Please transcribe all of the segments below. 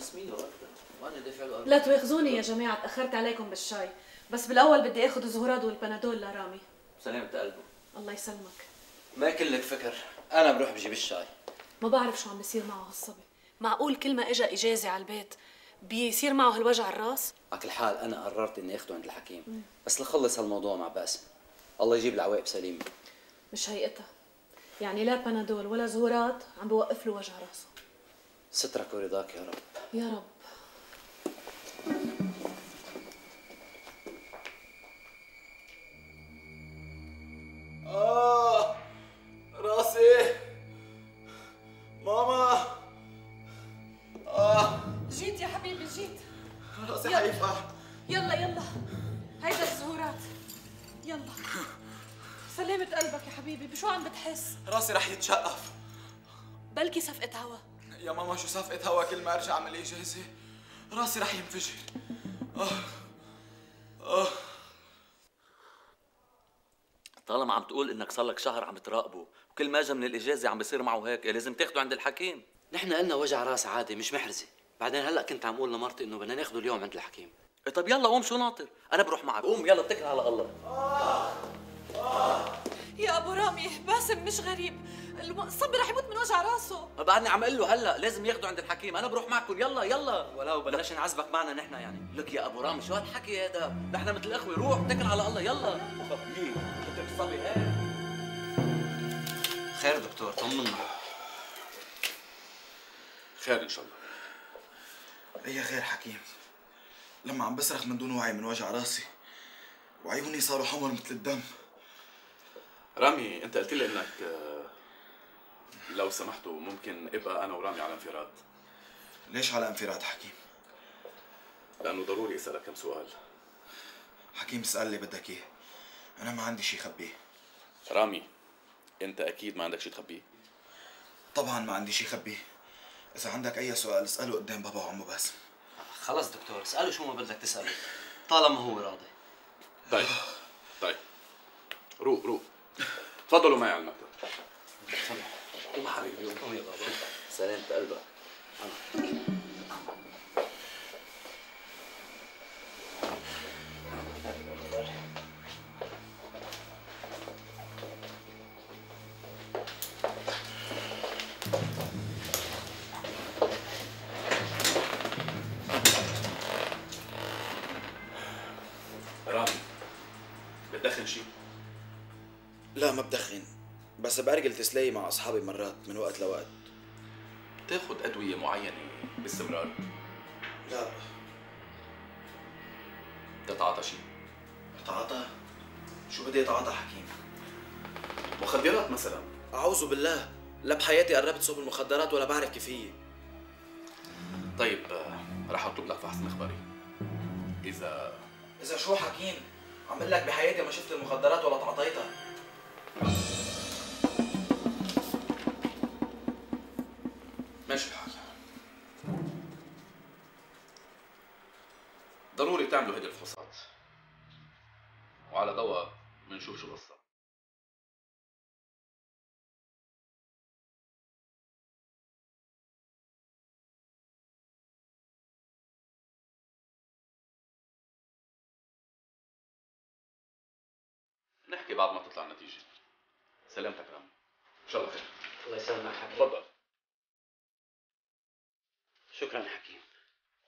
اسمي وقتها وأنا دافع له لا تواخذوني يا جماعة تاخرت عليكم بالشاي. بس بالأول بدي آخذ زهراد والبنادول لرامي. سلامة قلبه الله يسلمك. ما كلك فكر. أنا بروح بجيب الشاي. ما بعرف شو عم بيصير معه هالصبي. معقول كل ما اجى إجازة على البيت بيصير معه هالوجع الراس؟ على كل حال أنا قررت إني آخده عند الحكيم. بس لخلص هالموضوع مع باسم الله يجيب العواقب سليمة. مش هيئتها. يعني لا بنادول ولا زهورات عم بوقف له وجع راسه. سترك ورضاك يا رب. يا رب. آه راسي. ماما. آه. جيت يا حبيبي جيت. راسي يلا. حيفقع يلا يلا. هيدا الزهورات. يلا. سلامة قلبك يا حبيبي. بشو عم بتحس؟ راسي رح يتشقف. بلكي صفقة هوا. يا ماما شو صفقة هوا كل ما أرجع من الاجازة راسي رح ينفجر. آه. آه. طالما عم تقول إنك صار لك شهر عم تراقبه وكل ما اجى من الاجازه عم بيصير معه هيك لازم تاخده عند الحكيم. نحن قلنا وجع راس عادي مش محرزة. بعدين هلأ كنت عم أقول لمرتي إنه بدنا ناخده اليوم عند الحكيم. إيه طب يلا قوم شو ناطر؟ أنا بروح معك. قوم يلا اتكل على الله. يا أبو رامي باسم مش غريب. الصبي رح يموت من وجع راسه. ما بعدني عم أقول له هلأ لازم ياخده عند الحكيم. أنا بروح معكم. يلا يلا. ولو بلاش نعذبك معنا نحن يعني. لك يا أبو رامي شو هالحكي هذا؟ نحن مثل الأخوة. روح اتكل على الله. يلا. الصبي هيك. خير دكتور. طمنا خير إن شاء الله. أي خير حكيم؟ لما عم بصرخ من دون وعي من وجع راسي وعيوني صاروا حمر مثل الدم. رامي أنت قلت لي إنك آه، لو سمحتوا ممكن ابقى أنا ورامي على انفراد. ليش على انفراد حكيم؟ لأنه ضروري أسألك كم سؤال. حكيم اسأل اللي بدك إياه. أنا ما عندي شي خبيه. رامي أنت أكيد ما عندك شيء تخبيه؟ طبعا ما عندي شي خبيه. إذا عندك أي سؤال اسأله قدام بابا وعمو باسم خلص دكتور اسأله شو ما بدك تسأله طالما هو راضي. طيب طيب. روق روق. تفضلوا معي على المكتب. قوم حبيبي قوم يا بابا. سلامة قلبك. رامي بتدخن شيء لا ما بدخن. بس برجل تسلي مع أصحابي مرات من وقت لوقت. تاخذ أدوية معينة باستمرار؟ لا. تتعاطى شيء؟ أتعاطى؟ شو بدي أتعاطى حكيم؟ مخدرات مثلا؟ أعوذ بالله. لا بحياتي قربت صوب المخدرات ولا بعرف كيف هي. طيب آه، رح أطلب لك فحص مخبري. إذا إذا شو حكيم؟ عم لك بحياتي ما شفت المخدرات ولا تعاطيتها. ماشي الحال. ضروري تعملوا هيدي الفحوصات. وعلى ضوء بنشوف شو القصة نحكي بعد ما تطلع النتيجة. سلامتك رامي. إن شاء الله خير. الله يسلمك. تفضل. شكرا حكيم.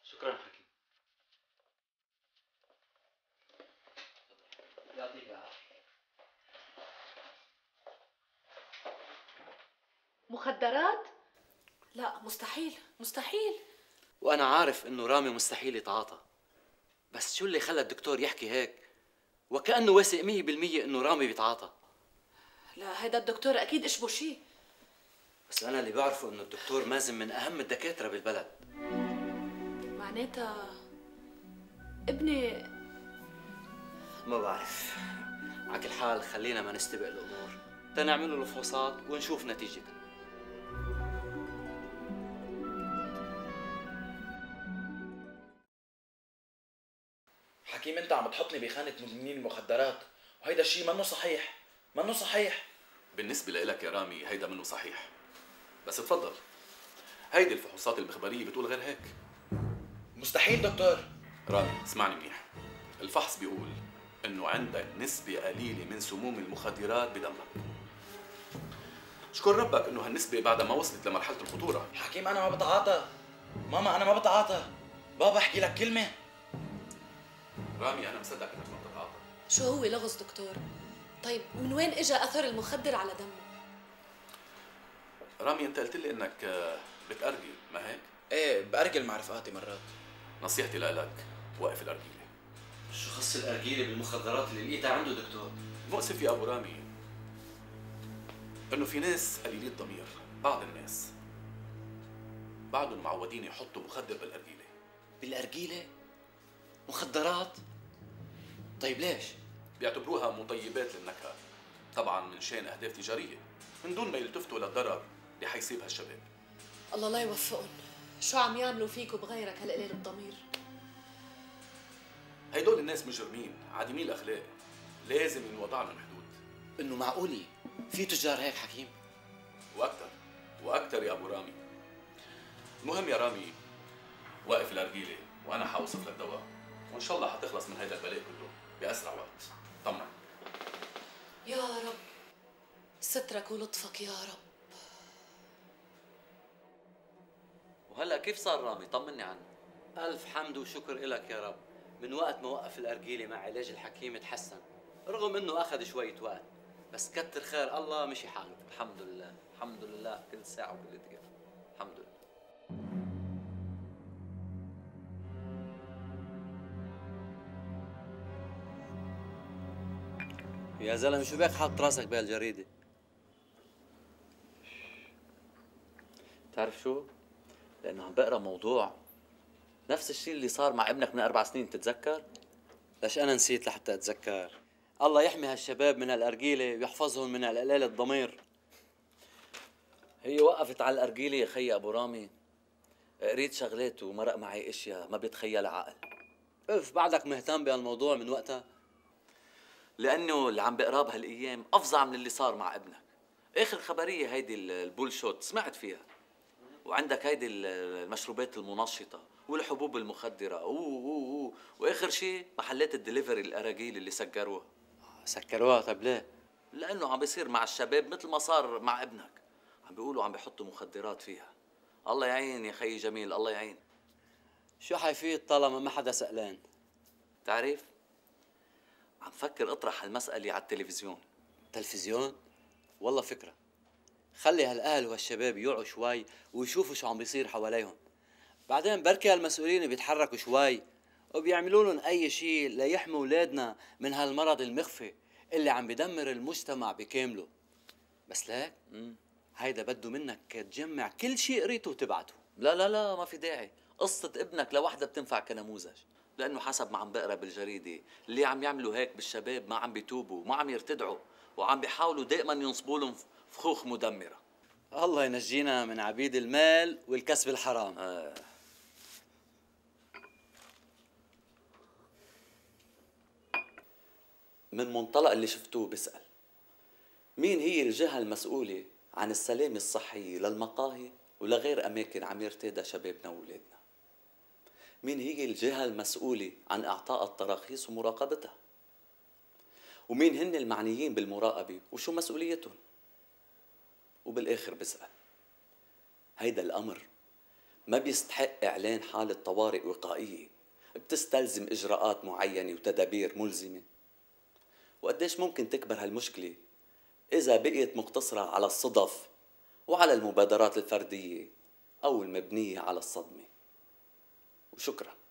شكرا حكيم. يعطيك العافية. مخدرات؟ لا مستحيل مستحيل. وأنا عارف إنه رامي مستحيل يتعاطى. بس شو اللي خلى الدكتور يحكي هيك؟ وكأنه واثق 100% إنه رامي بيتعاطى. لا هيدا الدكتور أكيد إشبه شيء. بس أنا اللي بعرفه إنه الدكتور مازن من أهم الدكاترة بالبلد. معناتها ابني ما بعرف. على كل حال خلينا ما نستبق الأمور. تنعمل له الفحوصات ونشوف نتيجتها حكيم أنت عم تحطني بخانة مدمنين المخدرات وهيدا الشيء منه صحيح منه صحيح. بالنسبة لك يا رامي هيدا منه صحيح. بس تفضل هيدي الفحوصات المخبرية بتقول غير هيك. مستحيل دكتور. رامي اسمعني منيح. الفحص بيقول إنه عندك نسبة قليلة من سموم المخدرات بدمك. شكر ربك إنه هالنسبة بعد ما وصلت لمرحلة الخطورة. حكيم أنا ما بتعاطى. ماما أنا ما بتعاطى. بابا احكي لك كلمة. رامي أنا مصدق إنك ما بتتعاطى. شو هو لغز دكتور؟ طيب من وين اجى أثر المخدر على دمه؟ رامي انت قلت لي انك آه، بتأرجل ما هيك؟ إيه بأرجل مع رفقاتي مرات. نصيحتي لك وقف الأرجيلة. شو خص الأرجيلة بالمخدرات اللي لقيتها عنده دكتور؟ المؤسف يا أبو رامي إنه في ناس قليلي الضمير بعض الناس. بعدهم معودين يحطوا مخدر بالأرجيلة. بالأرجيلة؟ مخدرات؟ طيب ليش؟ بيعتبروها مطيبات للنكهة طبعا من شان أهداف تجارية من دون ما يلتفتوا للضرر. اللي حيصيب هالشباب الله لا يوفقهم شو عم يعملوا فيك وبغيرك هالقليل الضمير؟ هيدول الناس مجرمين عديمي الأخلاق. لازم ينوضع لهم حدود. إنه معقولي في تجار هيك حكيم؟ وأكثر وأكثر يا أبو رامي. المهم يا رامي وقف الأرجيلة وأنا حوصف لك دواء. وإن شاء الله حتخلص من هيدا البلاء كله بأسرع وقت. طمن. يا رب. سترك ولطفك يا رب. كيف صار رامي؟ طمني عنه. ألف حمد وشكر لك يا رب. من وقت ما وقف الارجيله مع علاج الحكيم تحسن رغم إنه أخذ شوية وقت بس كتر خير الله مشي حاله. الحمد لله الحمد لله كل ساعة وكل دقيقة. الحمد لله. يا زلمة شو بك حاط راسك بهالجريدة؟ بتعرف شو؟ لأنه عم بقرأ موضوع نفس الشيء اللي صار مع ابنك من أربع سنين تتذكر؟ ليش أنا نسيت لحتى أتذكر؟ الله يحمي هالشباب من الأرجيلة ويحفظهم من القلال الضمير. هي وقفت على الأرجيلة يا خي أبو رامي. قريت شغلات ومرق معي أشياء ما بيتخيلها عقل. اف بعدك مهتم بهالموضوع من وقتها؟ لأنه اللي عم بقراه بهالأيام أفظع من اللي صار مع ابنك. آخر خبرية هيدي ال- البولشوت سمعت فيها؟ وعندك هيدي ال- المشروبات المنشطة والحبوب أوه أوه أوه. وآخر شيء محلات الدليفري الأراجيل اللي سكروها. سكروها؟ طيب ليه؟ لأنه عم بيصير مع الشباب مثل ما صار مع ابنك. عم بيقولوا عم بيحطوا مخدرات فيها. الله يعين يا خيي جميل الله يعين. شو حيفيد طالما ما حدا سألان؟ تعرف عم فكر اطرح هالمسألة على التلفزيون. تلفزيون؟ والله فكرة. خلي هالأهل وهالشباب يوعوا شوي ويشوفوا شو عم بيصير حواليهم. بعدين بركي هالمسؤولين بيتحركوا شوي وبيعملوا لهم أي شيء ليحموا أولادنا من هالمرض المخفي اللي عم بدمر المجتمع بكامله. بس ليك هيدا بده منك تجمع كل شيء قريته وتبعته. لا لا لا ما في داعي. قصة ابنك لوحدها بتنفع كنموذج. لأنه حسب ما عم بقرأ بالجريدة اللي عم يعملوا هيك بالشباب ما عم بيتوبوا ما عم يرتدعوا وعم بيحاولوا دائما ينصبوا لهم فخوخ مدمرة. الله ينجينا من عبيد المال والكسب الحرام. آه. من منطلق اللي شفتوه بسأل مين هي الجهة المسؤولة عن السلامة الصحية للمقاهي ولغير أماكن عم يرتادها شبابنا وولادنا؟ مين هي الجهة المسؤولة عن إعطاء التراخيص ومراقبتها؟ ومين هن المعنيين بالمراقبة؟ وشو مسؤوليتهم؟ وبالآخر بسأل. هيدا الأمر ما بيستحق إعلان حالة طوارئ وقائية بتستلزم إجراءات معينة وتدابير ملزمة. وقديش ممكن تكبر هالمشكلة؟ إذا بقيت مقتصرة على الصدف وعلى المبادرات الفردية أو المبنية على الصدمة. وشكراً.